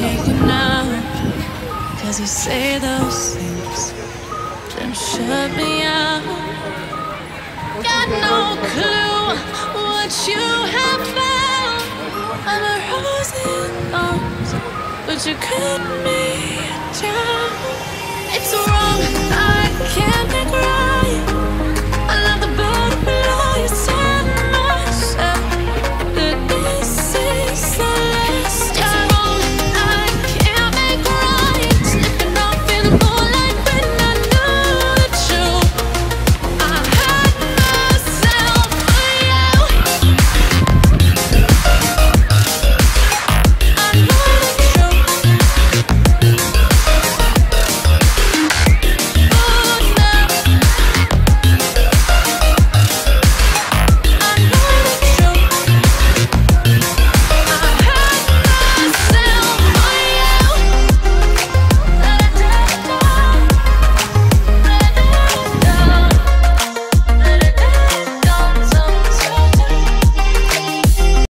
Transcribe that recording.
shaking up Cause you say those things Then shut me out. Got no clue what you have found I'm a rose in arms, But you cut me down